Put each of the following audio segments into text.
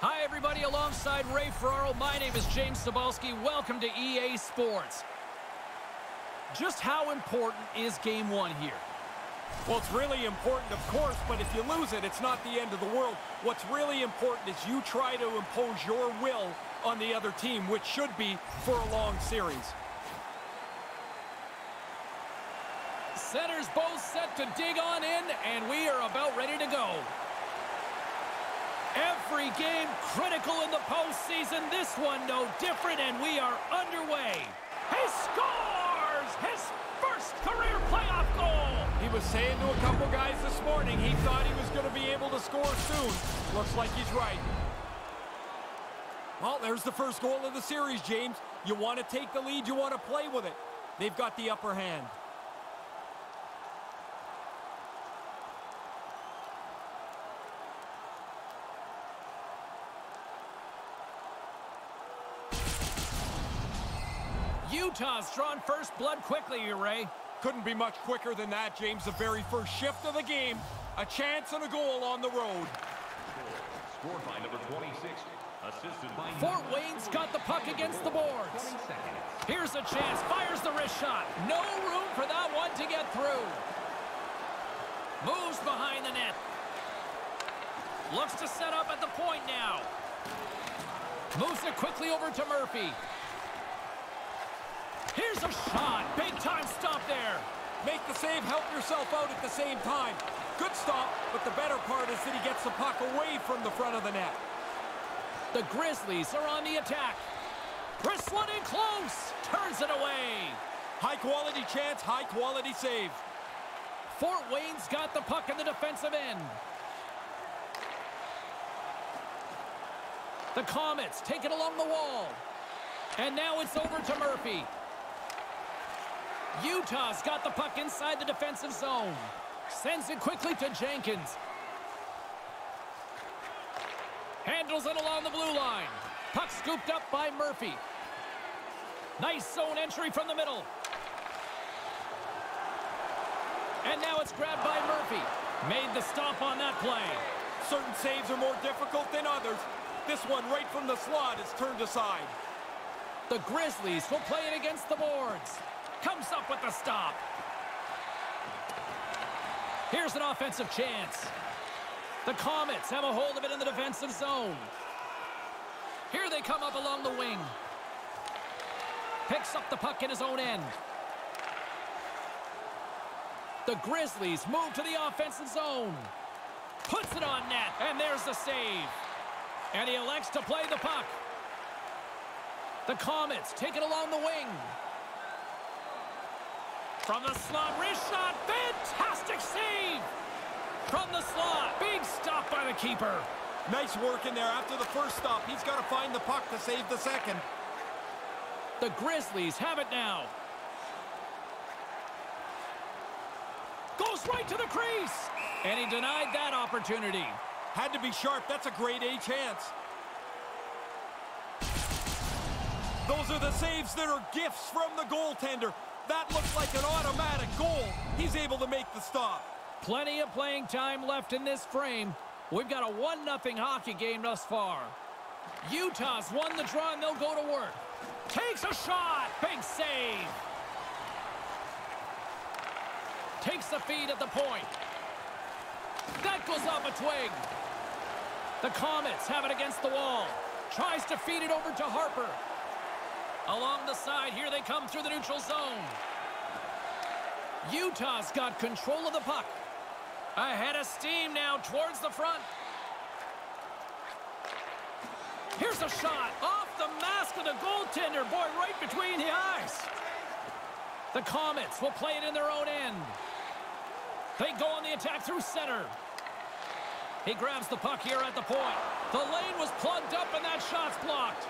Hi, everybody. Alongside Ray Ferraro, my name is James Cybulski. Welcome to EA Sports. Just how important is Game 1 here? Well, it's really important, of course, but if you lose it, it's not the end of the world. What's really important is you try to impose your will on the other team, which should be for a long series. Centers both set to dig on in, and we are about ready to go. Every game critical in the postseason. This one no different, and we are underway. He scores his first career playoff goal. He was saying to a couple guys this morning he thought he was going to be able to score soon. Looks like he's right. Well, there's the first goal of the series, James. You want to take the lead, you want to play with it. They've got the upper hand. Utah's drawn first blood quickly, Ray. Couldn't be much quicker than that, James. The very first shift of the game. A chance and a goal on the road. Scored by number 26. Assisted by Fort Wayne's got the puck against the boards. Here's a chance. Fires the wrist shot. No room for that one to get through. Moves behind the net. Looks to set up at the point now. Moves it quickly over to Murphy. Here's a shot. Big time stop there. Make the save, help yourself out at the same time. Good stop, but the better part is that he gets the puck away from the front of the net. The Grizzlies are on the attack. Wrestling in close. Turns it away. High quality chance, high quality save. Fort Wayne's got the puck in the defensive end. The Komets take it along the wall. And now it's over to Murphy. Utah's got the puck inside the defensive zone. Sends it quickly to Jenkins. Handles it along the blue line. Puck scooped up by Murphy. Nice zone entry from the middle. And now it's grabbed by Murphy. Made the stop on that play. Certain saves are more difficult than others. This one right from the slot is turned aside. The Grizzlies will play it against the boards. Comes up with the stop. Here's an offensive chance. The Komets have a hold of it in the defensive zone. Here they come up along the wing. Picks up the puck in his own end. The Grizzlies move to the offensive zone. Puts it on net, and there's the save. And he elects to play the puck. The Komets take it along the wing. From the slot, wrist shot, fantastic save! From the slot, big stop by the keeper. Nice work in there. After the first stop, he's got to find the puck to save the second. The Grizzlies have it now. Goes right to the crease. And he denied that opportunity. Had to be sharp. That's a grade A chance. Those are the saves that are gifts from the goaltender. That looks like an automatic goal. He's able to make the stop. Plenty of playing time left in this frame. We've got a 1-0 hockey game thus far. Utah's won the draw and they'll go to work. Takes a shot. Big save. Takes the feed at the point. That goes off a twig. The Komets have it against the wall. Tries to feed it over to Harper. Along the side, here they come through the neutral zone. Utah's got control of the puck. Ahead of steam now towards the front. Here's a shot off the mask of the goaltender. Boy, right between the eyes. The Komets will play it in their own end. They go on the attack through center. He grabs the puck here at the point. The lane was plugged up and that shot's blocked.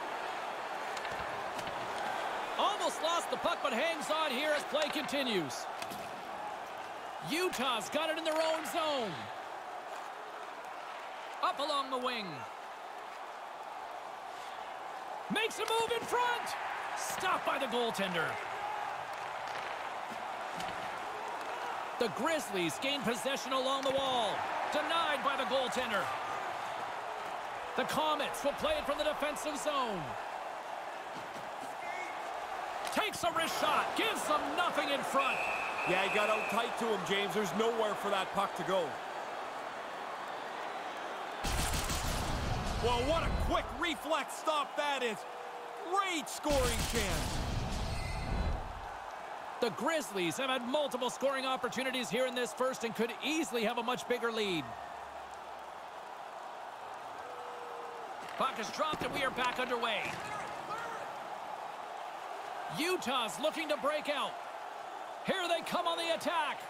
Almost lost the puck, but hangs on here as play continues. Utah's got it in their own zone. Up along the wing. Makes a move in front. Stopped by the goaltender. The Grizzlies gain possession along the wall. Denied by the goaltender. The Komets will play it from the defensive zone. Takes a wrist shot. Gives them nothing in front. Yeah, he got out tight to him, James. There's nowhere for that puck to go. Well, what a quick reflex stop that is. Great scoring chance. The Grizzlies have had multiple scoring opportunities here in this first and could easily have a much bigger lead. Puck is dropped and we are back underway. Utah's looking to break out. Here they come on the attack.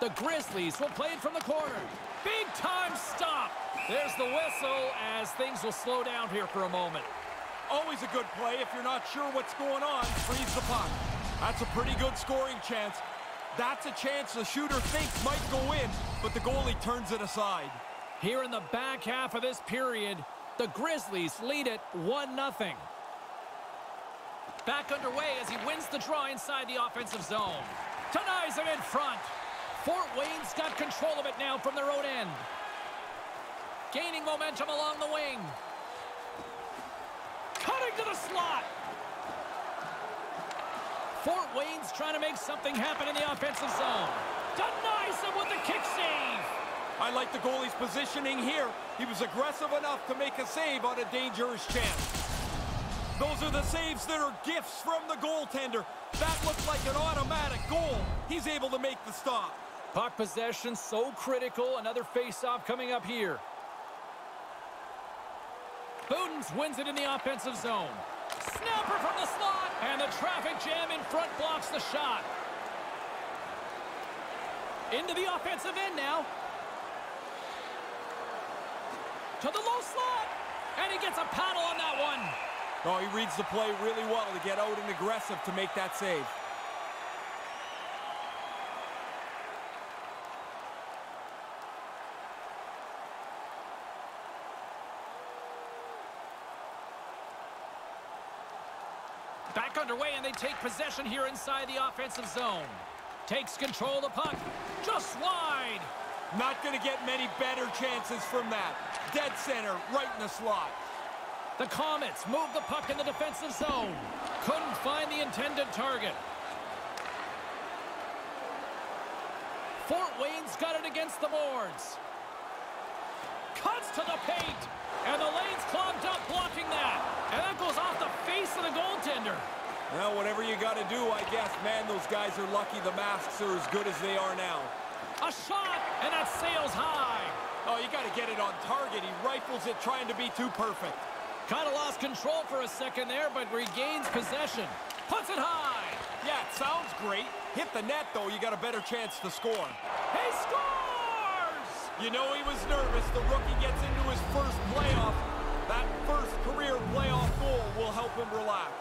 The Grizzlies will play it from the corner. Big time stop. There's the whistle as things will slow down here for a moment. Always a good play. If you're not sure what's going on, freeze the puck. That's a pretty good scoring chance. That's a chance the shooter thinks might go in, but the goalie turns it aside. Here in the back half of this period, the Grizzlies lead it 1-0. Back underway as he wins the draw inside the offensive zone. Denies in front. Fort Wayne's got control of it now from their own end. Gaining momentum along the wing. Cutting to the slot. Fort Wayne's trying to make something happen in the offensive zone. Denies him with the kick save. I like the goalie's positioning here. He was aggressive enough to make a save on a dangerous chance. Those are the saves that are gifts from the goaltender. That looks like an automatic goal. He's able to make the stop. Puck possession so critical. Another face-off coming up here. Boodens wins it in the offensive zone. Snapper from the slot. And the traffic jam in front blocks the shot. Into the offensive end now. To the low slot. And he gets a paddle on that one. Oh, he reads the play really well to get out and aggressive to make that save. Back underway, and they take possession here inside the offensive zone. Takes control of the puck. Just wide. Not going to get many better chances from that. Dead center, right in the slot. The Komets move the puck in the defensive zone. Couldn't find the intended target. Fort Wayne's got it against the boards. Cuts to the paint. And the lane's clogged up blocking that. And that goes off the face of the goaltender. Well, whatever you got to do, I guess. Man, those guys are lucky the masks are as good as they are now. A shot, and that sails high. Oh, you got to get it on target. He rifles it trying to be too perfect. Kind of lost control for a second there, but regains possession. Puts it high. Yeah, it sounds great. Hit the net, though, you got a better chance to score. He scores! You know he was nervous. The rookie gets into his first playoff. That first career playoff goal will help him relax.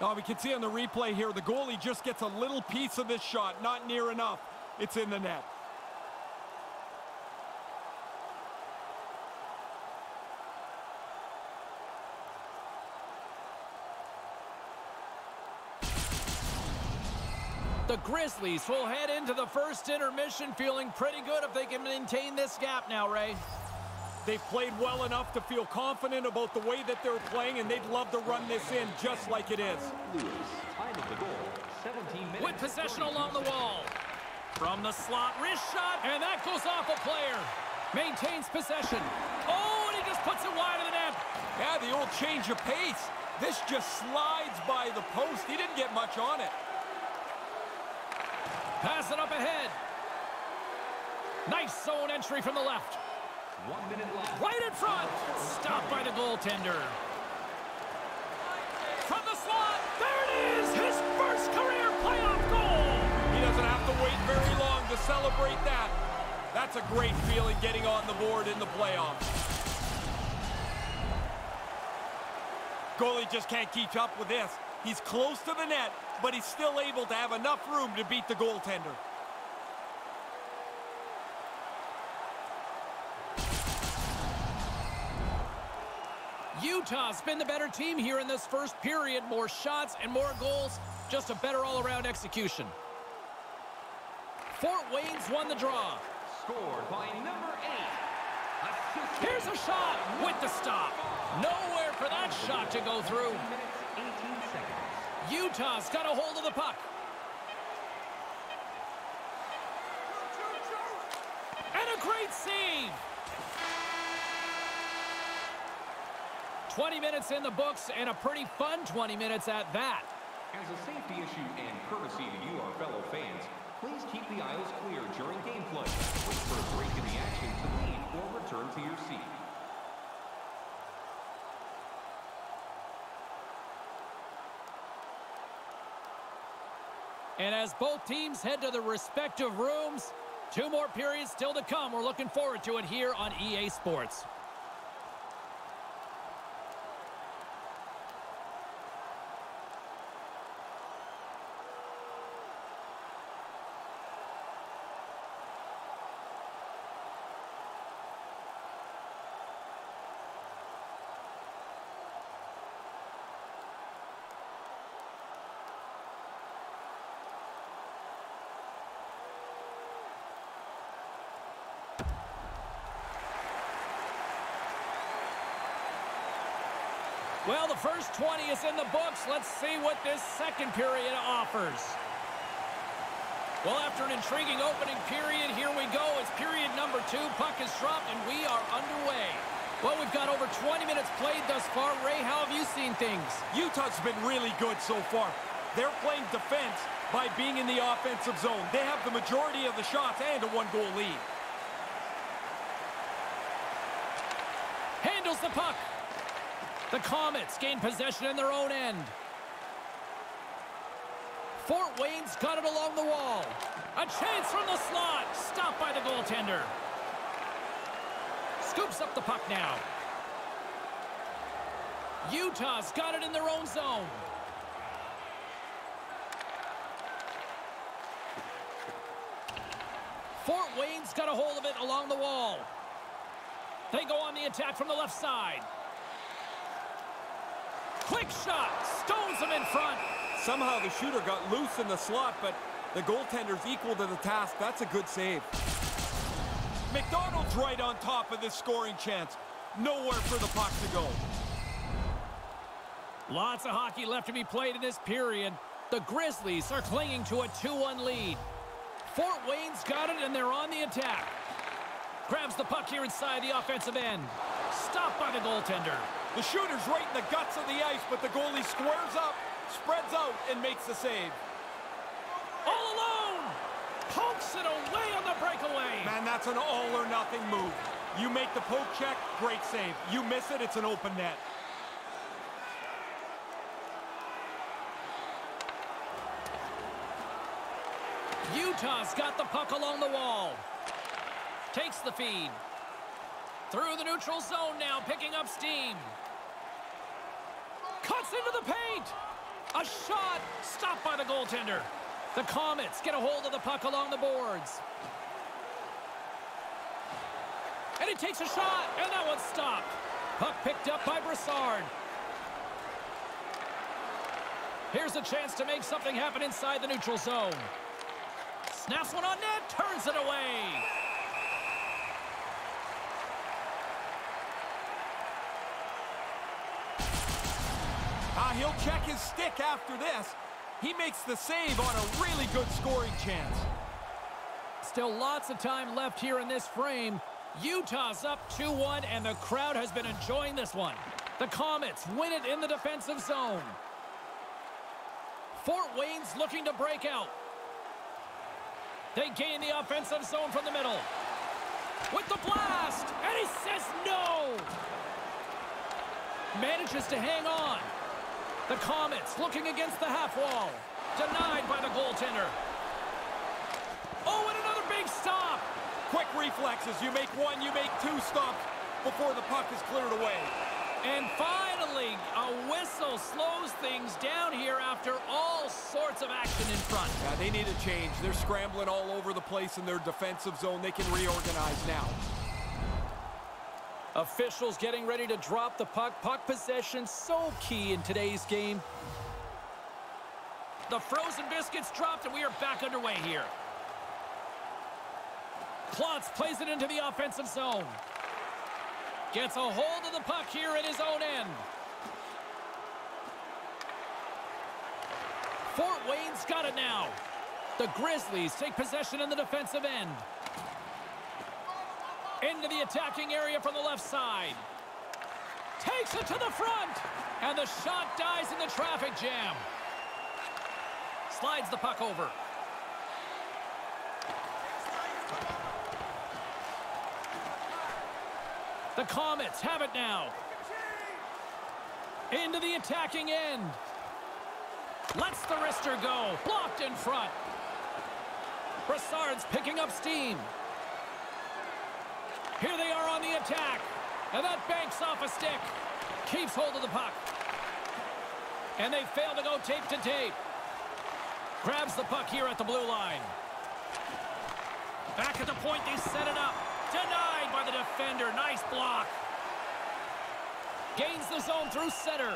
Oh, we can see on the replay here, the goalie just gets a little piece of this shot, not near enough. It's in the net. The Grizzlies will head into the first intermission feeling pretty good if they can maintain this gap now, Ray. They've played well enough to feel confident about the way that they're playing, and they'd love to run this in just like it is. Lewis, time of the goal, 17 minutes. With possession along the wall. From the slot, wrist shot, and that goes off a player. Maintains possession. Oh, and he just puts it wide of the net. Yeah, the old change of pace. This just slides by the post. He didn't get much on it. Pass it up ahead. Nice zone entry from the left. One minute left. Right in front. Stopped by the goaltender. From the slot. There it is. His first career playoff goal. He doesn't have to wait very long to celebrate that. That's a great feeling getting on the board in the playoffs. Goalie just can't keep up with this. He's close to the net, but he's still able to have enough room to beat the goaltender. Utah's been the better team here in this first period. More shots and more goals. Just a better all-around execution. Fort Wayne's won the draw. Scored by number eight. Here's a shot with the stop. Nowhere for that shot to go through. Minutes, 18 seconds. Utah's got a hold of the puck. And a great save. 20 minutes in the books and a pretty fun 20 minutes at that. As a safety issue and courtesy to you, our fellow fans, please keep the aisles clear during gameplay. Wait for a break in the action to leave or return to your seat. And as both teams head to their respective rooms, two more periods still to come. We're looking forward to it here on EA Sports. Well, the first 20 is in the books. Let's see what this second period offers. Well, after an intriguing opening period, here we go. It's period number two. Puck is dropped, and we are underway. Well, we've got over 20 minutes played thus far. Ray, how have you seen things? Utah's been really good so far. They're playing defense by being in the offensive zone. They have the majority of the shots and a one-goal lead. Handles the puck. The Komets gain possession in their own end. Fort Wayne's got it along the wall. A chance from the slot. Stopped by the goaltender. Scoops up the puck now. Utah's got it in their own zone. Fort Wayne's got a hold of it along the wall. They go on the attack from the left side. Quick shot. Stones him in front. Somehow the shooter got loose in the slot, but the goaltender's equal to the task. That's a good save. McDonald's right on top of this scoring chance. Nowhere for the puck to go. Lots of hockey left to be played in this period. The Grizzlies are clinging to a 2-1 lead. Fort Wayne's got it, and they're on the attack. Grabs the puck here inside the offensive end. Stopped by the goaltender. The shooter's right in the guts of the ice, but the goalie squares up, spreads out, and makes the save. All alone! Pokes it away on the breakaway. Man, that's an all-or-nothing move. You make the poke check, great save. You miss it, it's an open net. Utah's got the puck along the wall. Takes the feed. Through the neutral zone now, picking up steam. Cuts into the paint. A shot stopped by the goaltender. The Komets get a hold of the puck along the boards. And he takes a shot, and that one's stopped. Puck picked up by Brassard. Here's a chance to make something happen inside the neutral zone. Snaps one on net, turns it away. He'll check his stick after this. He makes the save on a really good scoring chance. Still lots of time left here in this frame. Utah's up 2-1, and the crowd has been enjoying this one. The Komets win it in the defensive zone. Fort Wayne's looking to break out. They gain the offensive zone from the middle. With the blast, and he says no! Manages to hang on. The Komets looking against the half wall. Denied by the goaltender. Oh, and another big stop. Quick reflexes. You make one, you make two stops before the puck is cleared away. And finally, a whistle slows things down here after all sorts of action in front. Yeah, they need a change. They're scrambling all over the place in their defensive zone. They can reorganize now. Officials getting ready to drop the puck. Puck possession so key in today's game. The frozen biscuits dropped and we are back underway here. Klotz plays it into the offensive zone. Gets a hold of the puck here at his own end. Fort Wayne's got it now. The Grizzlies take possession in the defensive end. Into the attacking area from the left side. Takes it to the front. And the shot dies in the traffic jam. Slides the puck over. The Komets have it now. Into the attacking end. Lets the wrister go. Blocked in front. Brassard's picking up steam. Here they are on the attack. And that banks off a stick. Keeps hold of the puck. And they fail to go tape to tape. Grabs the puck here at the blue line. Back at the point, they set it up. Denied by the defender. Nice block. Gains the zone through center.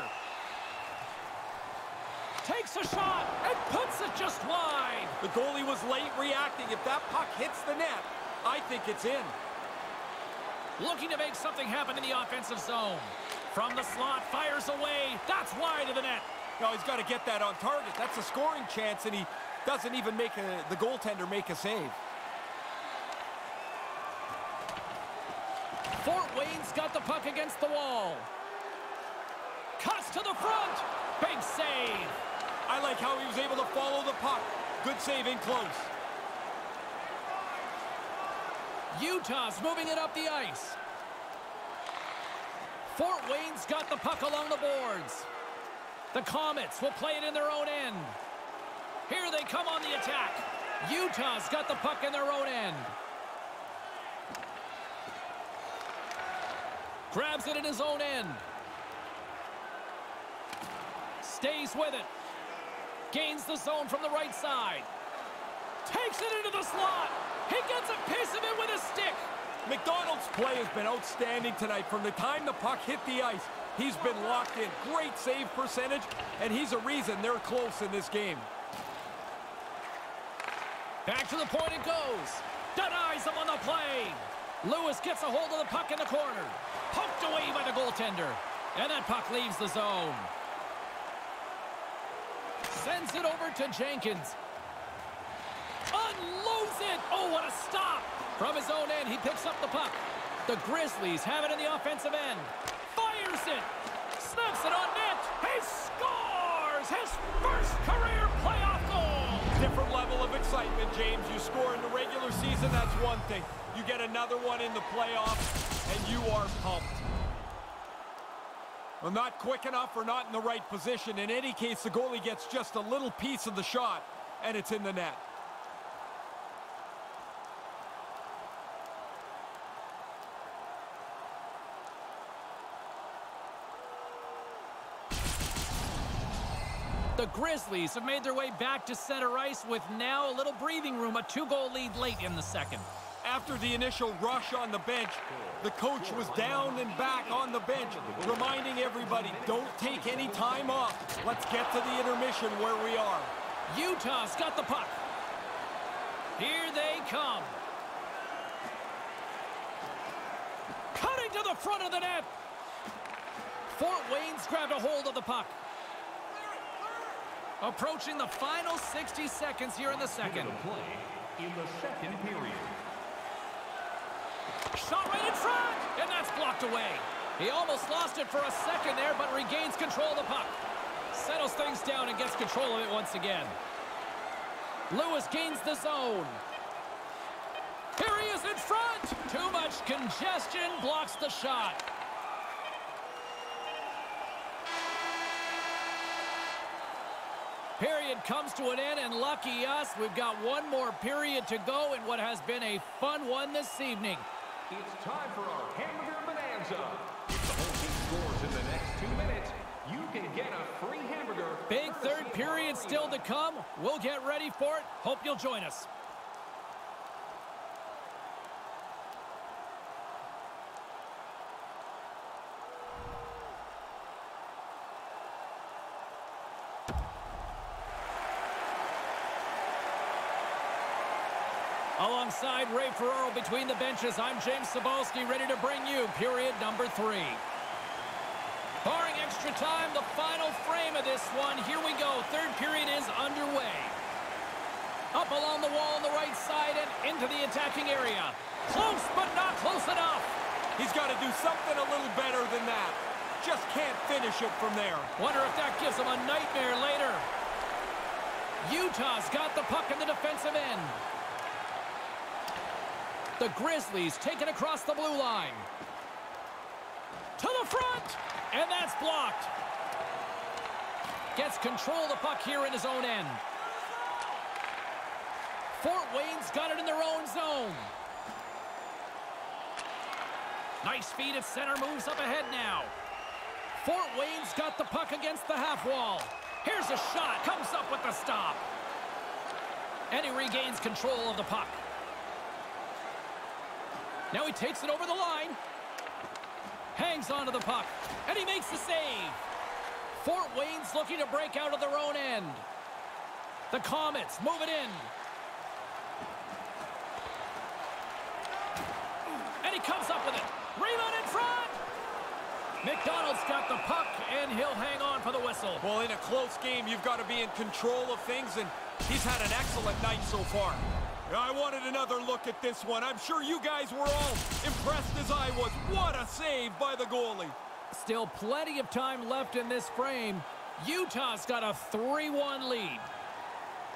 Takes a shot and puts it just wide. The goalie was late reacting. If that puck hits the net, I think it's in. Looking to make something happen in the offensive zone. From the slot, fires away. That's wide of the net. No, he's got to get that on target. That's a scoring chance, and he doesn't even make a, the goaltender make a save. Fort Wayne's got the puck against the wall. Cuts to the front. Big save. I like how he was able to follow the puck. Good save in close. Utah's moving it up the ice. Fort Wayne's got the puck along the boards. The Komets will play it in their own end. Here they come on the attack. Utah's got the puck in their own end. Grabs it in his own end. Stays with it. Gains the zone from the right side. Takes it into the slot. He gets a piece of it with a stick. McDonald's play has been outstanding tonight. From the time the puck hit the ice, he's been locked in. Great save percentage, and he's a reason they're close in this game. Back to the point it goes. Denies him on the play. Lewis gets a hold of the puck in the corner. Poked away by the goaltender. And that puck leaves the zone. Sends it over to Jenkins. Unloads it. Oh, what a stop. From his own end, he picks up the puck. The Grizzlies have it in the offensive end. Fires it. Snaps it on net. He scores his first career playoff goal. Different level of excitement, James. You score in the regular season, that's one thing. You get another one in the playoffs, and you are pumped. Well, not quick enough or not in the right position. In any case, the goalie gets just a little piece of the shot, and it's in the net. The Grizzlies have made their way back to center ice with now a little breathing room, a two-goal lead late in the second. After the initial rush on the bench, the coach was down and back on the bench, reminding everybody, don't take any time off. Let's get to the intermission where we are. Utah's got the puck. Here they come. Cutting to the front of the net. Fort Wayne's grabbed a hold of the puck. Approaching the final 60 seconds here in the second. play in the second period. Shot right in front, and that's blocked away. He almost lost it for a second there, but regains control of the puck. Settles things down and gets control of it once again. Lewis gains the zone. Here he is in front. Too much congestion blocks the shot. Period comes to an end, and lucky us, we've got one more period to go in what has been a fun one this evening. It's time for our Hamburger Bonanza. If the whole team scores in the next two minutes, you can get a free hamburger. Big third period still to come. We'll get ready for it. Hope you'll join us. Alongside Ray Ferraro between the benches, I'm James Cybulski, ready to bring you period number three. Barring extra time, the final frame of this one. Here we go. Third period is underway. Up along the wall on the right side and into the attacking area. Close, but not close enough. He's got to do something a little better than that. Just can't finish it from there. Wonder if that gives him a nightmare later. Utah's got the puck in the defensive end. The Grizzlies take it across the blue line. To the front! And that's blocked. Gets control of the puck here in his own end. Fort Wayne's got it in their own zone. Nice feed at center, moves up ahead now. Fort Wayne's got the puck against the half wall. Here's a shot, comes up with the stop. And he regains control of the puck. Now he takes it over the line. Hangs onto the puck. And he makes the save. Fort Wayne's looking to break out of their own end. The Komets move it in. And he comes up with it. Rebound in front. McDonald's got the puck, and he'll hang on for the whistle. Well, in a close game, you've got to be in control of things, and he's had an excellent night so far. I wanted another look at this one. I'm sure you guys were all impressed as I was. What a save by the goalie. Still plenty of time left in this frame. Utah's got a 3-1 lead.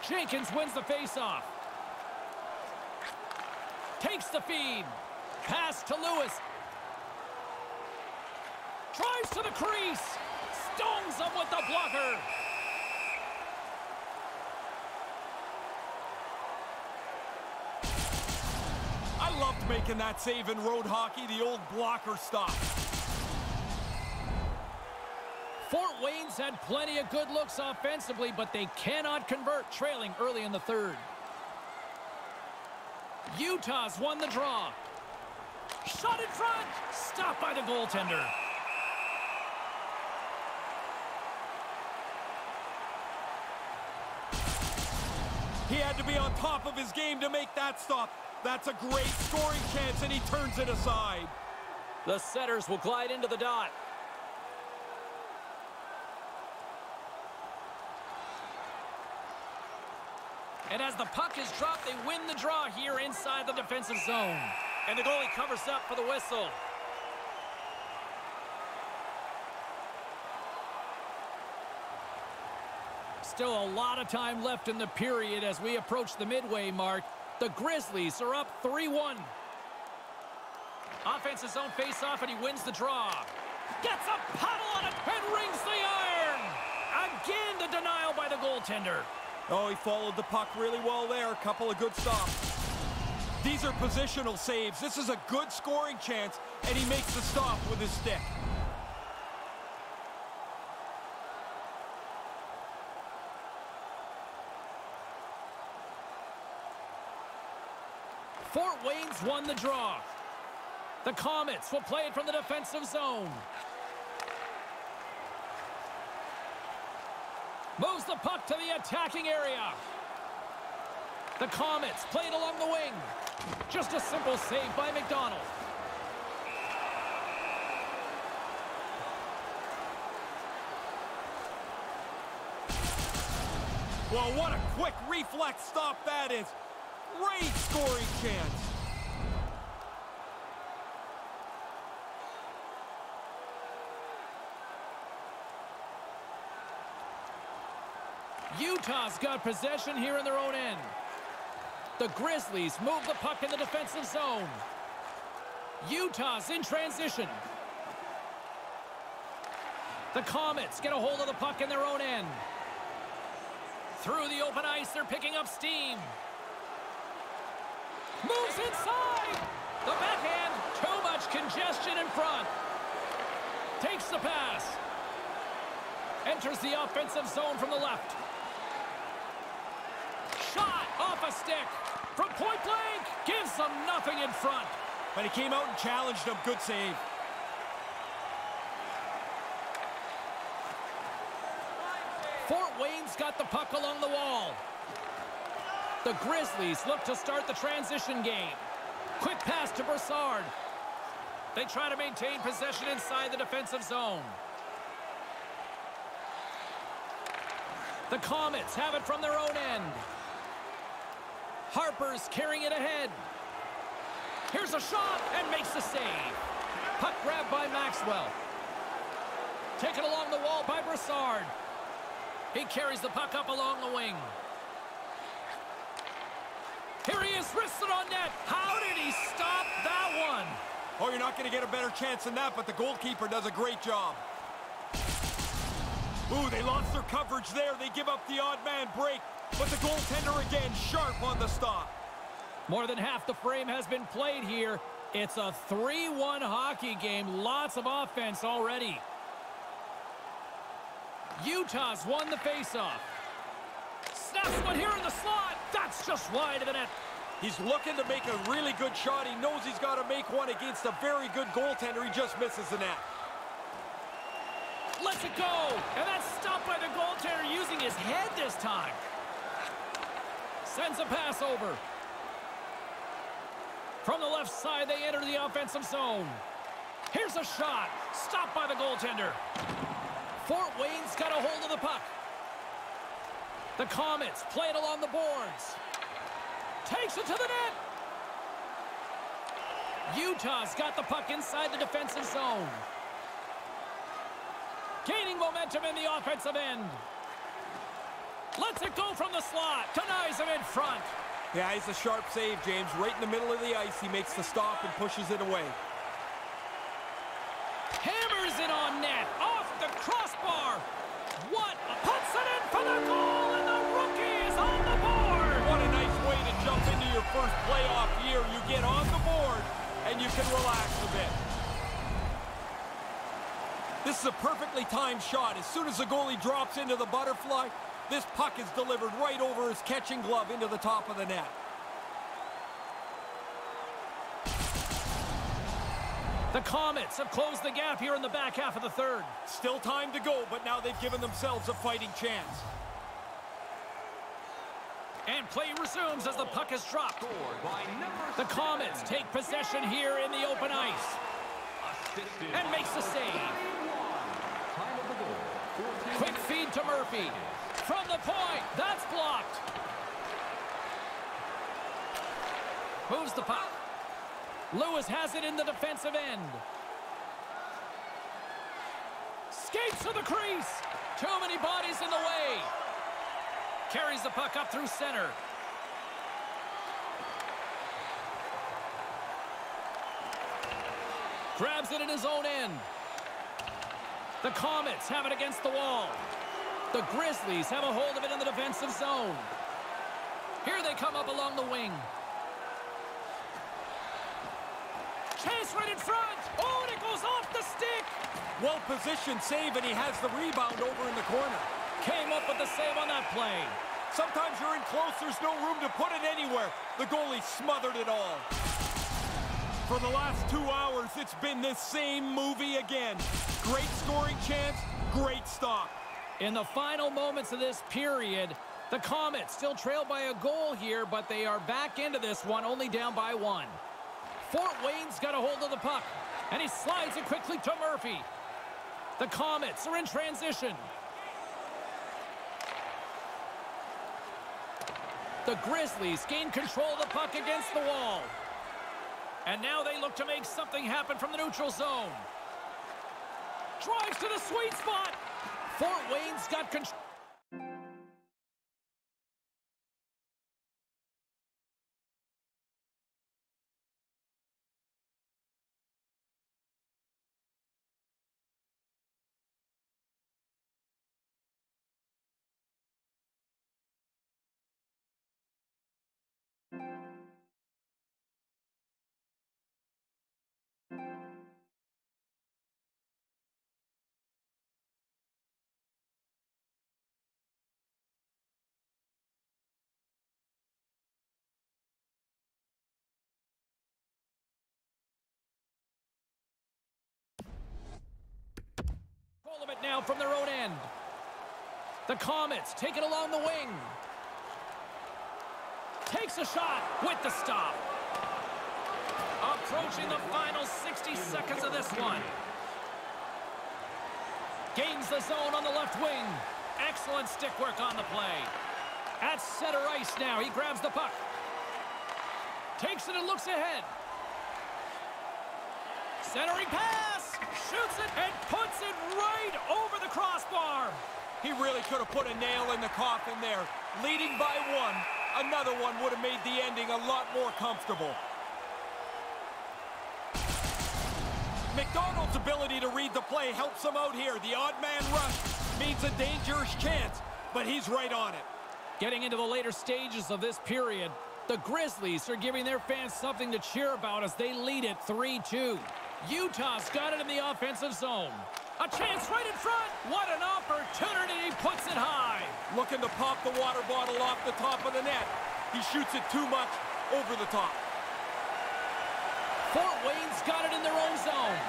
Jenkins wins the faceoff. Takes the feed. Pass to Lewis. Drives to the crease. Stones him with the blocker. Making that save in road hockey, the old blocker stop. Fort Wayne's had plenty of good looks offensively, but they cannot convert, trailing early in the third. Utah's won the draw. Shot in front! Stopped by the goaltender. He had to be on top of his game to make that stop. That's a great scoring chance, and he turns it aside. The setters will glide into the dot. And as the puck is dropped, they win the draw here inside the defensive zone. And the goalie covers up for the whistle. Still a lot of time left in the period as we approach the midway mark. The Grizzlies are up 3-1. Offensive zone face-off, and he wins the draw. Gets a paddle on it and rings the iron. Again, the denial by the goaltender. Oh, he followed the puck really well there. A couple of good stops. These are positional saves. This is a good scoring chance, and he makes the stop with his stick. Wayne's won the draw. The Komets will play it from the defensive zone. Moves the puck to the attacking area. The Komets play it along the wing. Just a simple save by McDonald. Well, what a quick reflex stop that is. Great scoring chance. Utah's got possession here in their own end. The Grizzlies move the puck in the defensive zone. Utah's in transition. The Komets get a hold of the puck in their own end. Through the open ice, they're picking up steam. Moves inside! The backhand, too much congestion in front. Takes the pass. Enters the offensive zone from the left. Stick. From point blank, gives them nothing in front. But he came out and challenged him. Good save. Fort Wayne's got the puck along the wall. The Grizzlies look to start the transition game. Quick pass to Broussard. They try to maintain possession inside the defensive zone. The Komets have it from their own end. Harper's carrying it ahead. Here's a shot and makes the save. Puck grabbed by Maxwell. Taken along the wall by Broussard. He carries the puck up along the wing. Here he is, wristed on net. How did he stop that one? Oh, you're not going to get a better chance than that, but the goalkeeper does a great job. Ooh, they lost their coverage there. They give up the odd man break, but the goaltender again sharp on the stop. More than half the frame has been played here. It's a 3-1 hockey game. Lots of offense already. Utah's won the faceoff. Snaps one here in the slot. That's just wide of the net. He's looking to make a really good shot. He knows he's got to make one against a very good goaltender. He just misses the net. Let's it go. And that's stopped by the goaltender using his head this time. Sends a pass over. From the left side, they enter the offensive zone. Here's a shot. Stopped by the goaltender. Fort Wayne's got a hold of the puck. The Komets play it along the boards. Takes it to the net. Utah's got the puck inside the defensive zone. Gaining momentum in the offensive end. Lets it go from the slot. Denies him in front. Yeah, he's a sharp save, James. Right in the middle of the ice, he makes the stop and pushes it away. Hammers it on net. Off the crossbar. What? a... Puts it in for the goal, and the rookie is on the board. What a nice way to jump into your first playoff year. You get on the board, and you can relax a bit. This is a perfectly timed shot. As soon as the goalie drops into the butterfly, this puck is delivered right over his catching glove into the top of the net. The Komets have closed the gap here in the back half of the third. Still time to go, but now they've given themselves a fighting chance. And play resumes as the puck is dropped. The Komets take possession here in the open ice. And makes the save. Quick feed to Murphy. From the point, that's blocked. Moves the puck. Lewis has it in the defensive end. Skates to the crease. Too many bodies in the way. Carries the puck up through center. Grabs it in his own end. The Komets have it against the wall. The Grizzlies have a hold of it in the defensive zone. Here they come up along the wing. Chase right in front. Oh, and it goes off the stick. Well-positioned save, and he has the rebound over in the corner. Came up with the save on that play. Sometimes you're in close, there's no room to put it anywhere. The goalie smothered it all. For the last two hours, it's been this same movie again. Great scoring chance, great stop. In the final moments of this period, the Komets still trail by a goal here, but they are back into this one, only down by one. Fort Wayne's got a hold of the puck, and he slides it quickly to Murphy. The Komets are in transition. The Grizzlies gain control of the puck against the wall. And now they look to make something happen from the neutral zone. Drives to the sweet spot. Fort Wayne's got control. Of it now from their own end. The Komets take it along the wing. takes a shot with the stop. Approaching the final 60 seconds of this one. Gains the zone on the left wing. Excellent stick work on the play. At center ice now, he grabs the puck. Takes it and looks ahead. Centering pass. Shoots it and puts it right over the crossbar. He really could have put a nail in the coffin there. Leading by one, another one would have made the ending a lot more comfortable. McDonald's ability to read the play helps him out here. The odd man rush means a dangerous chance, but he's right on it. Getting into the later stages of this period, the Grizzlies are giving their fans something to cheer about as they lead it 3-2. Utah's got it in the offensive zone. A chance right in front. What an opportunity. He puts it high. Looking to pop the water bottle off the top of the net. He shoots it too much over the top. Fort Wayne's got it in their own zone.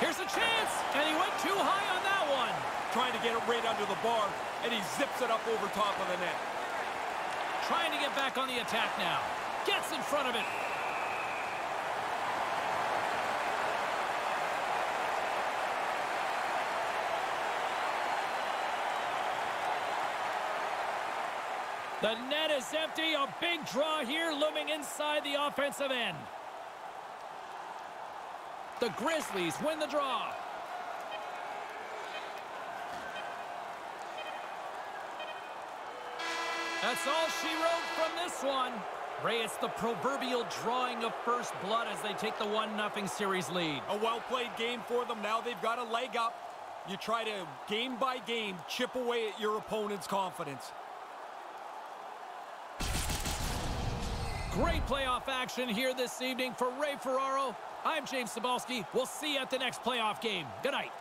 Here's a chance, and he went too high on that one. Trying to get it right under the bar, and he zips it up over top of the net. Trying to get back on the attack now. Gets in front of it. The net is empty. A big draw here looming inside the offensive end. The Grizzlies win the draw. That's all she wrote from this one. Ray, it's the proverbial drawing of first blood as they take the 1-0 series lead. A well-played game for them. Now they've got a leg up. You try to, game by game, chip away at your opponent's confidence. Great playoff action here this evening for Ray Ferraro. I'm James Cybulski. We'll see you at the next playoff game. Good night.